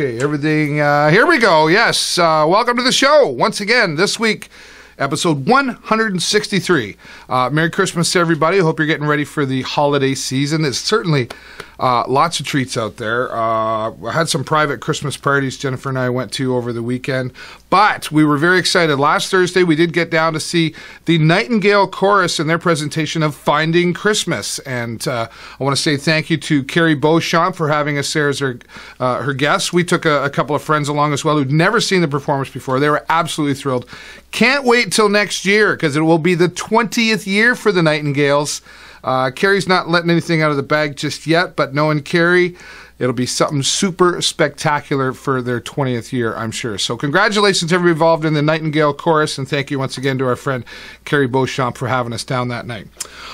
Okay, everything. Uh, here we go. Yes. Uh, welcome to the show once again this week. Episode 163. Uh, Merry Christmas to everybody. I hope you're getting ready for the holiday season. There's certainly uh, lots of treats out there. Uh, I had some private Christmas parties Jennifer and I went to over the weekend, but we were very excited. Last Thursday, we did get down to see the Nightingale Chorus in their presentation of Finding Christmas. And uh, I want to say thank you to Carrie Beauchamp for having us there as her, uh, her guest. We took a, a couple of friends along as well who'd never seen the performance before. They were absolutely thrilled. Can't wait till next year because it will be the 20th year for the Nightingales. Uh, Carrie's not letting anything out of the bag just yet, but knowing Carrie, it'll be something super spectacular for their 20th year, I'm sure. So, congratulations to everybody involved in the Nightingale Chorus, and thank you once again to our friend Carrie Beauchamp for having us down that night.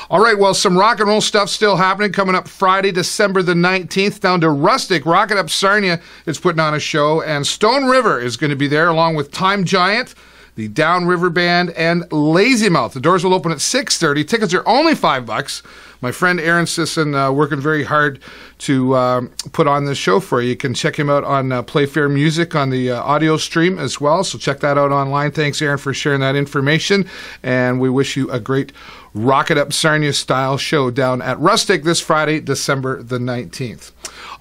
All right, well, some rock and roll stuff still happening coming up Friday, December the 19th, down to Rustic. Rocket Up Sarnia is putting on a show, and Stone River is going to be there along with Time Giant the Downriver Band, and Lazy Mouth. The doors will open at 6.30. Tickets are only five bucks. My friend Aaron Sisson uh, working very hard to um, put on this show for you. You can check him out on uh, Playfair Music on the uh, audio stream as well. So check that out online. Thanks, Aaron, for sharing that information. And we wish you a great Rocket Up Sarnia style show down at Rustic this Friday, December the 19th.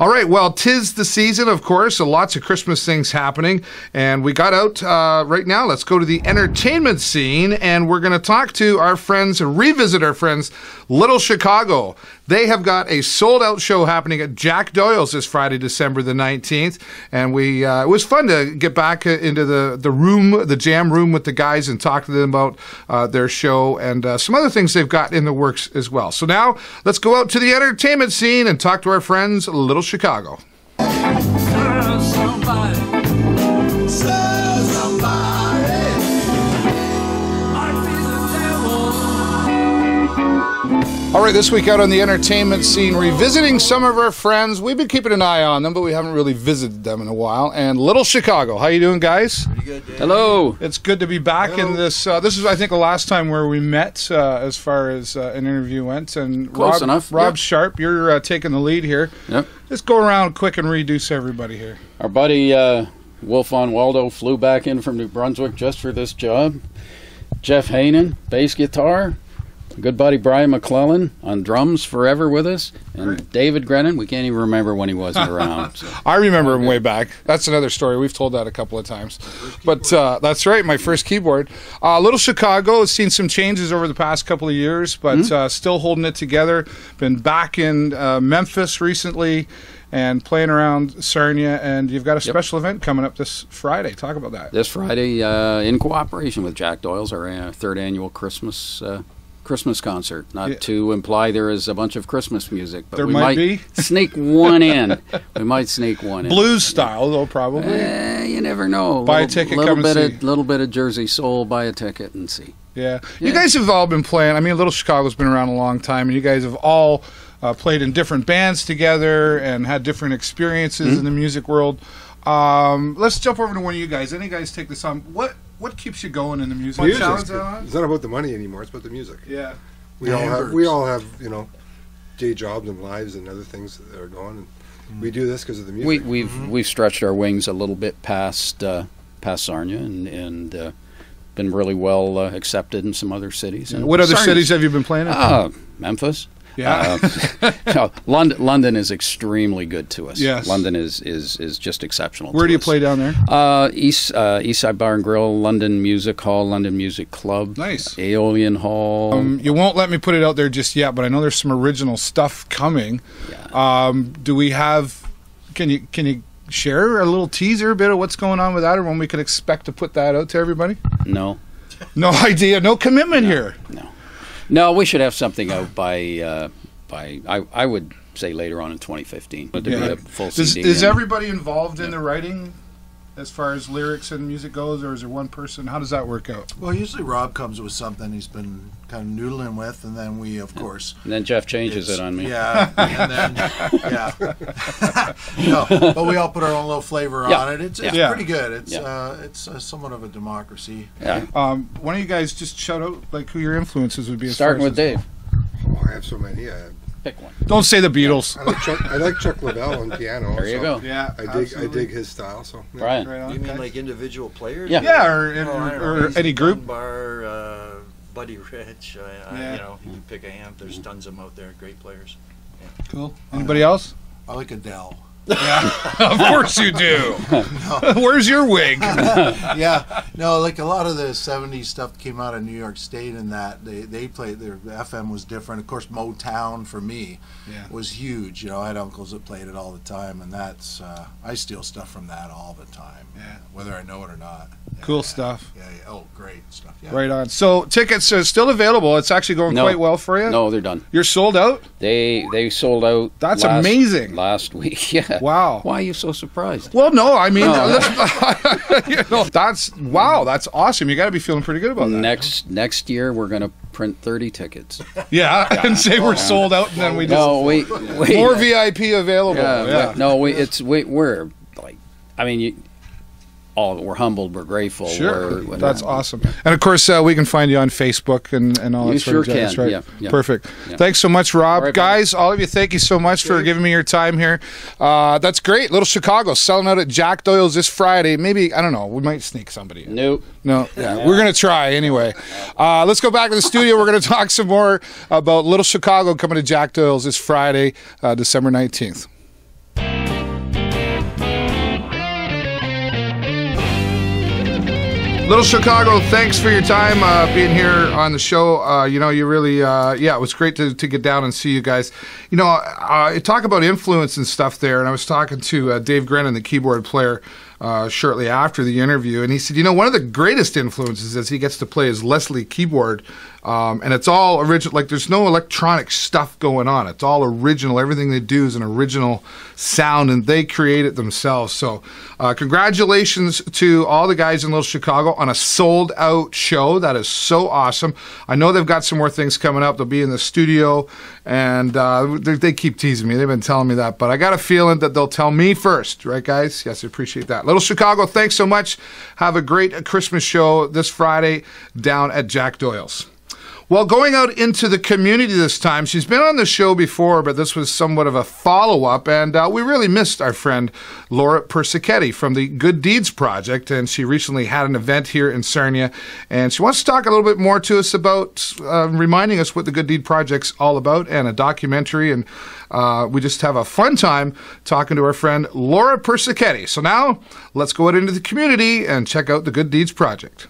All right, well, tis the season, of course, so lots of Christmas things happening. And we got out uh, right now. Let's go to the entertainment scene, and we're going to talk to our friends, revisit our friends, Lit'l Chicago. They have got a sold out show happening at Jack Doyle's this Friday, December the 19th. And we uh, it was fun to get back into the, the room, the jam room with the guys and talk to them about uh, their show and uh, some other things they've got in the works as well. So now let's go out to the entertainment scene and talk to our friends, Lit'l Chicago. All right, this week out on the entertainment scene, revisiting some of our friends. We've been keeping an eye on them, but we haven't really visited them in a while. And Lit'l Chicago, how you doing, guys? Hello. It's good to be back in this. Uh, this is, I think, the last time where we met uh, as far as uh, an interview went. And Close Rob, enough, Rob yep. Sharp, you're uh, taking the lead here. Yep. Just go around quick and reduce everybody here. Our buddy uh, Wolf on Waldo flew back in from New Brunswick just for this job. Jeff Hanen, bass guitar. Good buddy Brian McClellan on drums forever with us. And David Grennan, we can't even remember when he wasn't around. so. I remember him way back. That's another story. We've told that a couple of times. But uh, that's right, my first keyboard. Uh, Lit'l Chicago has seen some changes over the past couple of years, but uh, still holding it together. Been back in uh, Memphis recently and playing around Sarnia, and you've got a special event coming up this Friday. Talk about that. This Friday, uh, in cooperation with Jack Doyle's, our uh, third annual Christmas uh, Christmas concert. Not Yeah. to imply there is a bunch of Christmas music, but There we might be. sneak one in. we might sneak one in. Blues style, though, probably. Eh, you never know. Buy a ticket, Little come and bit see. of little bit of Jersey soul. Buy a ticket and see. Yeah. You Yeah. guys have all been playing. I mean, Lit'l Chicago's been around a long time, and you guys have all uh, played in different bands together and had different experiences Mm-hmm. in the music world. Um, let's jump over to one of you guys. Any guys take this on? What what keeps you going in the music? What Music's challenge good. that on? It's not about the money anymore. It's about the music. Yeah. We all have we all have you know day jobs and lives and other things that are going. And Mm. we do this because of the music. We, we've we've stretched our wings a little bit past uh, past Sarnia and and uh, been really well uh, accepted in some other cities. And What other Sarnia's- cities have you been playing in? Uh, Memphis. Yeah. Uh, no, London, London is extremely good to us. Yes. London is, is, is just exceptional. Where do you us. play down there? Uh, East uh, Eastside Bar and Grill, London Music Hall, London Music Club, Nice. Aeolian Hall. Um, you won't let me put it out there just yet, but I know there's some original stuff coming. Um, do we have? Can you can you share a little teaser, a bit of what's going on with that, or when we could expect to put that out to everybody? no, No idea, no commitment here. no, we should have something out by uh, by I, I would say later on in 2015. But to be Yeah. a full Does, CD. is everybody involved in the writing as far as lyrics and music goes, or is there one person? How does that work out? Well, usually Rob comes with something he's been kind of noodling with, and then we, of course, And then Jeff changes it on me. Yeah, and then yeah, no, but we all put our own little flavor Yeah. on it. It's, it's Yeah. pretty good. It's Yeah. uh, it's uh, somewhat of a democracy. Yeah. Um, why don't you guys just shout out like who your influences would be? As Starting far with as Dave. Oh, I have so many. I, Pick one. Don't say the Beatles. I like Chuck. I like Chuck Leavell on piano. There you so go. Yeah, I dig. I dig his style. So yeah. Brian. Right on. You mean Okay. like individual players? Yeah. Yeah, or, Oh, I don't know, or, or any group. Dunbar, uh, Buddy Rich. I, I, Yeah. You know, you can pick a amp. There's tons of them out there. Great players. Cool. Anybody uh, else? I like Adele. of course you do. Where's your wig? yeah, no, like a lot of the '70s stuff came out of New York State, and that they they played their FM was different. Of course, Motown for me Yeah. was huge. You know, I had uncles that played it all the time, and that's uh, I steal stuff from that all the time. Yeah. whether I know it or not. Yeah, Cool yeah, stuff. Yeah, yeah. Oh, great stuff. Yeah. Right on. So tickets are still available. It's actually going No. quite well for you. No, they're done. You're sold out. They they sold out. That's last- amazing. Last week, yeah. Wow. Why are you so surprised? Well, no, I mean, No. you know, that's wow, that's awesome. You got to be feeling pretty good about that. Next next year, we're gonna print thirty tickets. Yeah, and say we're sold out, and then we just No, wait, wait. more VIP available. Yeah, Yeah, no, we it's we, we're like, I mean, you, all we're humbled, we're grateful. Sure, we're, that's awesome. And of course, uh, we can find you on Facebook and, and all that sort of sure jazz, can, right? yeah, yeah. Perfect. Yeah. Thanks so much, Rob. All right, buddy. Guys, all of you, thank you so much for giving me your time here. Uh, that's great. Lit'l Chicago selling out at Jack Doyle's this Friday. Maybe I don't know. We might sneak somebody. in. Nope. No, yeah, we're gonna try anyway. Uh, let's go back to the studio. We're gonna talk some more about Lit'l Chicago coming to Jack Doyle's this Friday, uh, December nineteenth. Lit'l Chicago, thanks for your time uh, being here on the show. Uh, you know, you really, uh, yeah, it was great to, to get down and see you guys. You know, uh, talk about influence and stuff there. And I was talking to uh, Dave Grennan, the keyboard player, uh, shortly after the interview, and he said, you know, one of the greatest influences is he gets to play his Leslie keyboard, um, and it's all original. Like, there's no electronic stuff going on. It's all original. Everything they do is an original sound, and they create it themselves. So, uh, congratulations to all the guys in Lit'l Chicago on a sold out show. That is so awesome. I know they've got some more things coming up. They'll be in the studio, and uh, they, they keep teasing me. They've been telling me that, but I got a feeling that they'll tell me first, right, guys? Yes, I appreciate that. Lit'l Chicago, thanks so much. Have a great Christmas show this Friday down at Jack Doyle's. Well, going out into the community this time, she's been on the show before, but this was somewhat of a follow up, and uh, we really missed our friend Laura Persichetti from the Good Deeds Project, and she recently had an event here in Sarnia, and she wants to talk a little bit more to us about uh, reminding us what the Good Deed Project's all about, and a documentary, and uh, we just have a fun time talking to our friend Laura Persichetti. So now, let's go out into the community and check out the Good Deeds Project.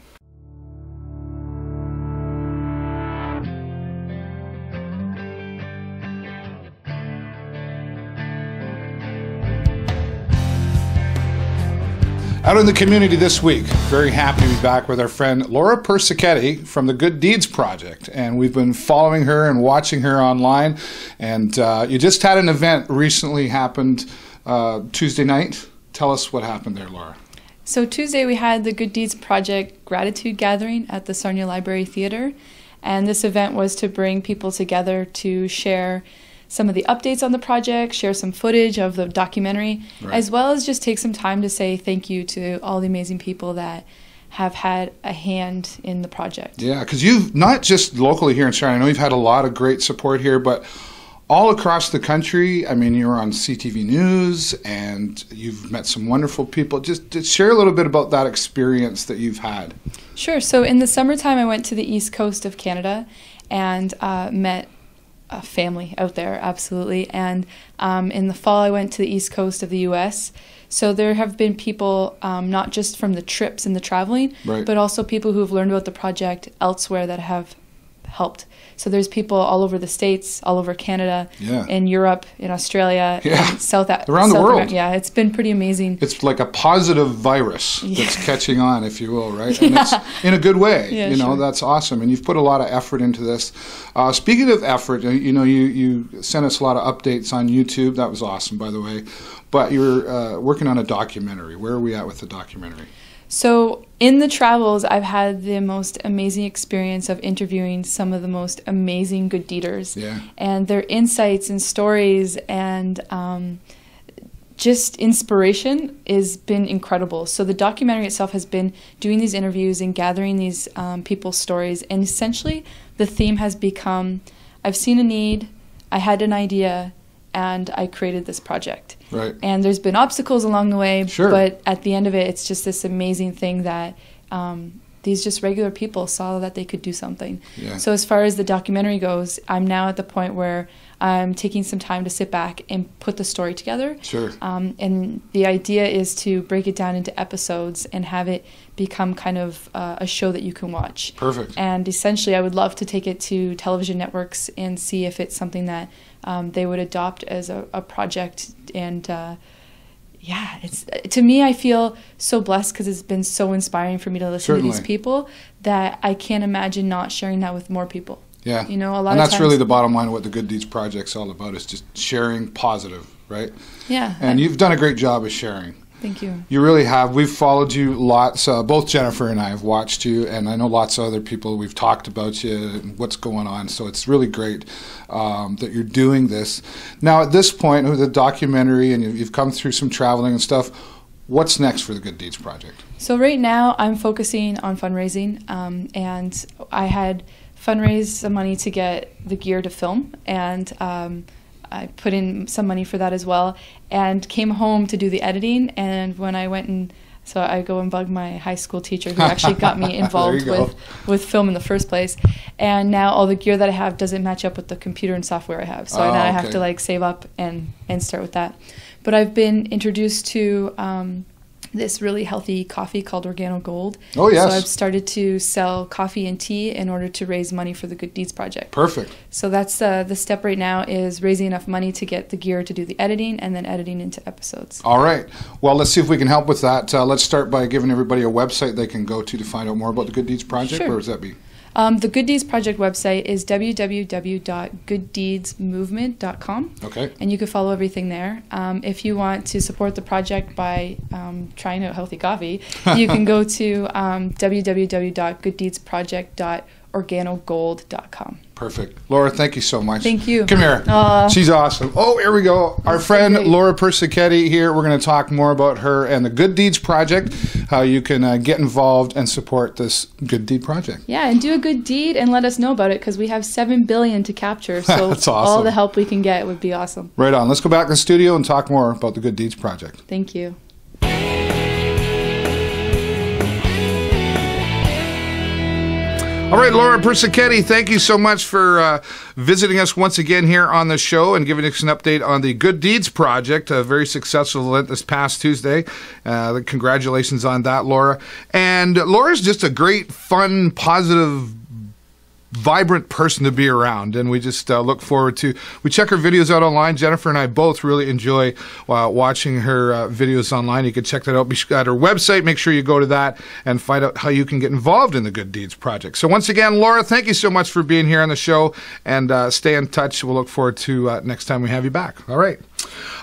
Out in the community this week, very happy to be back with our friend Laura Persichetti from the Good Deeds Project. And we've been following her and watching her online. And uh, you just had an event recently happened uh, Tuesday night. Tell us what happened there, Laura. So Tuesday we had the Good Deeds Project Gratitude Gathering at the Sarnia Library Theater, and this event was to bring people together to share some of the updates on the project, share some footage of the documentary, as well as just take some time to say thank you to all the amazing people that have had a hand in the project. Yeah, because you've not just locally here in Sarnia. I know you've had a lot of great support here, but all across the country. I mean, you're on CTV News, and you've met some wonderful people. Just, just share a little bit about that experience that you've had. Sure. So in the summertime, I went to the east coast of Canada and uh, met a family out there, absolutely. And um, in the fall, I went to the east coast of the U.S. So there have been people, um, not just from the trips and the traveling, Right. but also people who have learned about the project elsewhere that have helped. So there's people all over the states, all over Canada, Yeah. in Europe, in Australia, Yeah. in South Around the world. America. Yeah, it's been pretty amazing. It's like a positive virus that's catching on, if you will, right? And it's in a good way. Yeah, you know, sure. that's awesome. And you've put a lot of effort into this. Uh, speaking of effort, uh, you know, you, you sent us a lot of updates on YouTube. That was awesome, by the way. But you're uh, working on a documentary. Where are we at with the documentary? So, in the travels, I've had the most amazing experience of interviewing some of the most amazing good deeders. Yeah. And their insights and stories and um, just inspiration has been incredible. So, the documentary itself has been doing these interviews and gathering these um, people's stories. And essentially, the theme has become I've seen a need, I had an idea, and I created this project Right. and there's been obstacles along the way Sure. but at the end of it it's just this amazing thing that um, these just regular people saw that they could do something Yeah. so as far as the documentary goes i'm now at the point where i'm taking some time to sit back and put the story together Sure. um, and the idea is to break it down into episodes and have it become kind of uh, a show that you can watch Perfect. and essentially, I would love to take it to television networks and see if it's something that um, they would adopt as a, a project. And uh, yeah, it's to me, I feel so blessed because it's been so inspiring for me to listen to these people that I can't imagine not sharing that with more people. Yeah. You know, a lot and that's times, really the bottom line of what the Good Deeds Project's all about is just sharing positive, right? yeah. And I- you've done a great job of sharing. Thank you. You really have. We've followed you lots. Uh, both Jennifer and I have watched you, and I know lots of other people. We've talked about you and what's going on. So it's really great um, that you're doing this. Now, at this point, with the documentary, and you've come through some traveling and stuff. What's next for the Good Deeds Project? So right now I'm focusing on fundraising, um, and I had fundraised some money to get the gear to film, and um, I put in some money for that as well, and came home to do the editing. And when I went and so I go and bug my high school teacher who actually got me involved with with film in the first place, and now all the gear that I have doesn't match up with the computer and software I have. So Oh, now I have to like save up and and start with that. But I've been introduced to um, this really healthy coffee called Organo Gold. Oh, yes. So I've started to sell coffee and tea in order to raise money for the Good Deeds Project. Perfect. So that's uh, the step right now is raising enough money to get the gear to do the editing and then editing into episodes. All right. Well, let's see if we can help with that. Uh, let's start by giving everybody a website they can go to to find out more about the Good Deeds Project. Sure. Where does that be? Um, the Good Deeds Project website is www.gooddeedsmovement.com. Okay. and you can follow everything there. Um, if you want to support the project by um, trying out healthy coffee, you can go to um, www.gooddeedsproject.organogold.com. Perfect. Laura, thank you so much. Thank you. Come here. Aw. She's awesome. Oh, here we go. Our friend great. Laura Persichetti here. We're going to talk more about her and the Good Deeds Project, how you can uh, get involved and support this Good Deed Project. Yeah, and do a good deed and let us know about it because we have seven billion to capture. So That's all the help we can get would be awesome. Right on. Let's go back to the studio and talk more about the Good Deeds Project. Thank you. All right, Laura Persichetti, thank you so much for uh, visiting us once again here on the show and giving us an update on the Good Deeds Project, a very successful event this past Tuesday. Uh, congratulations on that, Laura. And Laura's just a great, fun, positive, vibrant person to be around, and we just uh, look forward to. We check her videos out online. Jennifer and I both really enjoy uh, watching her uh, videos online. You can check that out at her website. Make sure you go to that and find out how you can get involved in the Good Deeds Project. So once again, Laura, thank you so much for being here on the show, and uh, stay in touch. We'll look forward to uh, next time we have you back. All right.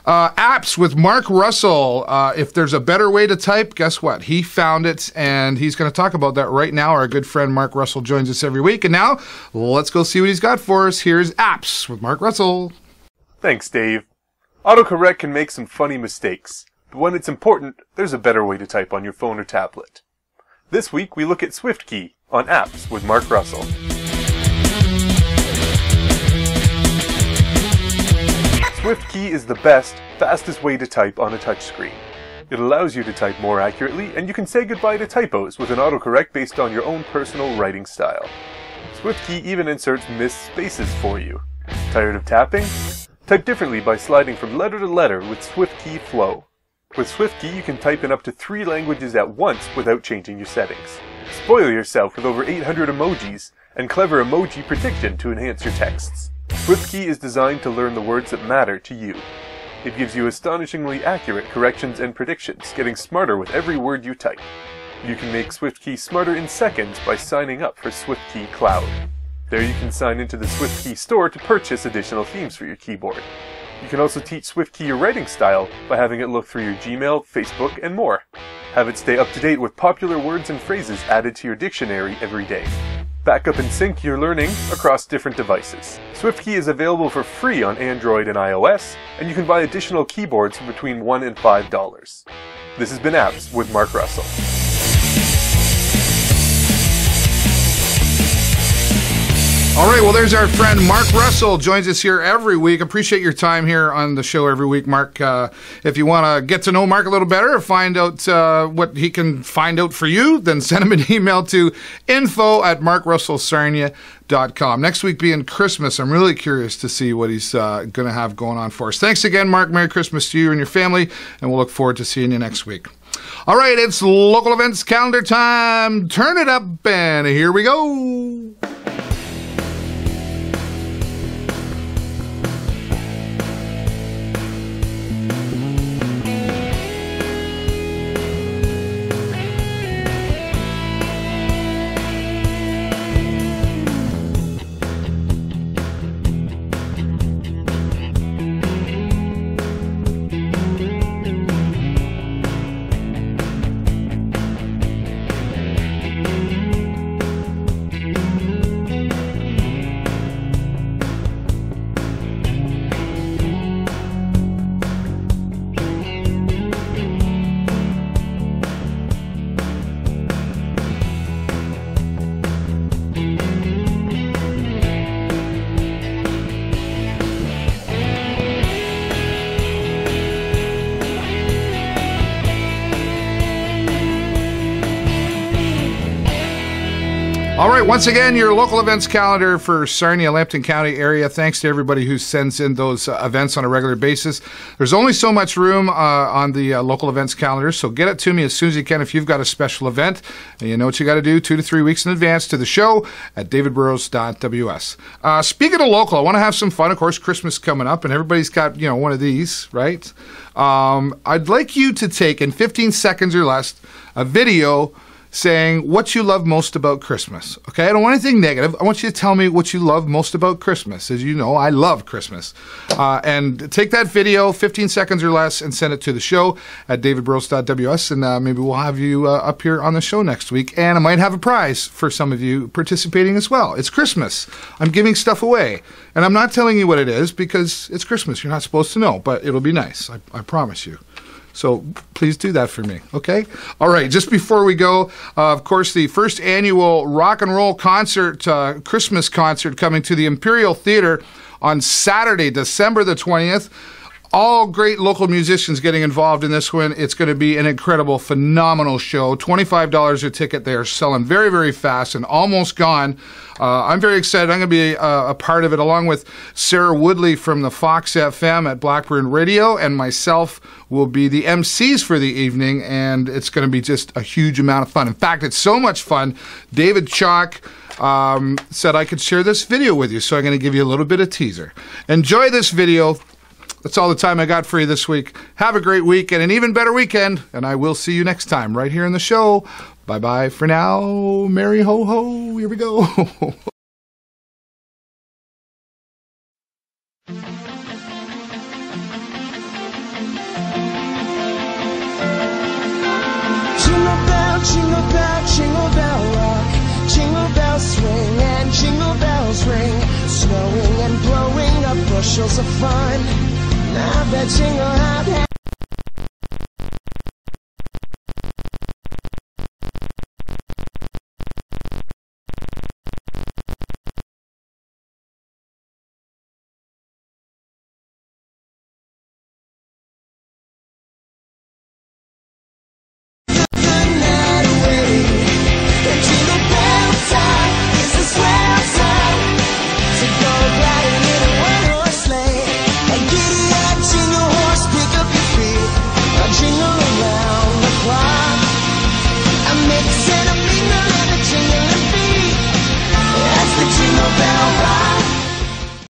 Uh, apps with Mark Russell. Uh, if there's a better way to type, guess what? He found it, and he's going to talk about that right now. Our good friend Mark Russell joins us every week. And now, let's go see what he's got for us. Here's Apps with Mark Russell. Thanks, Dave. Autocorrect can make some funny mistakes, but when it's important, there's a better way to type on your phone or tablet. This week, we look at SwiftKey on apps with Mark Russell. SwiftKey is the best, fastest way to type on a touchscreen. It allows you to type more accurately, and you can say goodbye to typos with an autocorrect based on your own personal writing style. SwiftKey even inserts missed spaces for you. Tired of tapping? Type differently by sliding from letter to letter with SwiftKey Flow. With SwiftKey, you can type in up to three languages at once without changing your settings. Spoil yourself with over 800 emojis and clever emoji prediction to enhance your texts. SwiftKey is designed to learn the words that matter to you. It gives you astonishingly accurate corrections and predictions, getting smarter with every word you type. You can make SwiftKey smarter in seconds by signing up for SwiftKey Cloud. There you can sign into the SwiftKey store to purchase additional themes for your keyboard. You can also teach SwiftKey your writing style by having it look through your Gmail, Facebook, and more. Have it stay up to date with popular words and phrases added to your dictionary every day. Back up and sync your learning across different devices. SwiftKey is available for free on Android and iOS, and you can buy additional keyboards for between $1 and $5. This has been Apps with Mark Russell. All right, well, there's our friend Mark Russell joins us here every week. Appreciate your time here on the show every week, Mark. Uh, if you want to get to know Mark a little better or find out uh, what he can find out for you, then send him an email to info at markrussellsarnia.com. Next week being Christmas, I'm really curious to see what he's uh, going to have going on for us. Thanks again, Mark. Merry Christmas to you and your family, and we'll look forward to seeing you next week. All right, it's local events calendar time. Turn it up, and here we go. All right, once again, your local events calendar for Sarnia, Lambton County area. Thanks to everybody who sends in those uh, events on a regular basis. There's only so much room uh, on the uh, local events calendar, so get it to me as soon as you can if you've got a special event. And you know what you got to do two to three weeks in advance to the show at davidburrows.ws. Uh, speaking of local, I want to have some fun. Of course, Christmas coming up, and everybody's got you know one of these, right? Um, I'd like you to take in 15 seconds or less a video saying what you love most about Christmas. Okay, I don't want anything negative. I want you to tell me what you love most about Christmas. As you know, I love Christmas. Uh, and take that video, 15 seconds or less, and send it to the show at davidburrows.ws, and uh, maybe we'll have you uh, up here on the show next week. And I might have a prize for some of you participating as well. It's Christmas. I'm giving stuff away. And I'm not telling you what it is because it's Christmas. You're not supposed to know, but it'll be nice. I, I promise you. So please do that for me, okay? All right, just before we go, uh, of course, the first annual rock and roll concert, uh, Christmas concert, coming to the Imperial Theater on Saturday, December the 20th. All great local musicians getting involved in this one. It's going to be an incredible, phenomenal show. $25 a ticket. They are selling very, very fast and almost gone. Uh, I'm very excited. I'm going to be a, a part of it along with Sarah Woodley from the Fox FM at Blackburn Radio, and myself will be the MCs for the evening, and it's going to be just a huge amount of fun. In fact, it's so much fun. David Chalk um, said I could share this video with you, so I'm going to give you a little bit of teaser. Enjoy this video. That's all the time I got for you this week. Have a great week and an even better weekend, and I will see you next time right here in the show. Bye bye for now. Merry ho ho. Here we go. Jingle bell, jingle bell, jingle bell rock. Jingle bells and jingle bells ring. Snowing and blowing up bushels of fun. Now that jingle hop